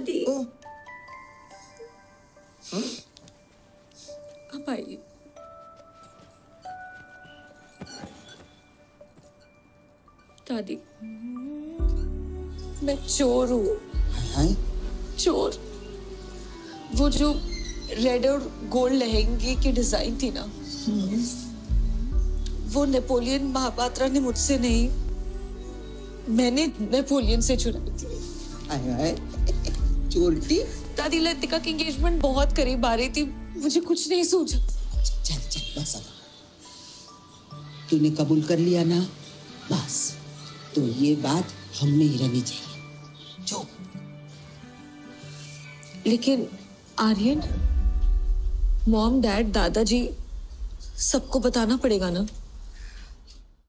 दादी ओ आप आइए दादी मैं चोर हूँ चोर वो जो रेड और गोल्ड लहंगे की डिज़ाइन थी ना वो नेपोलियन महापात्रा ने मुझसे नहीं मैंने नेपोलियन से चुराई थी हाय हाय चोरटी दादी लतिका की एंगेजमेंट बहुत करीब आ रही थी। मुझे कुछ नहीं सूझा। चल चल बस अब। तूने कबूल कर लिया ना? बस। तो ये बात हमने ही रहनी चाहिए। जो। लेकिन आर्यन मॉम डैड दादाजी सबको बताना पड़ेगा ना?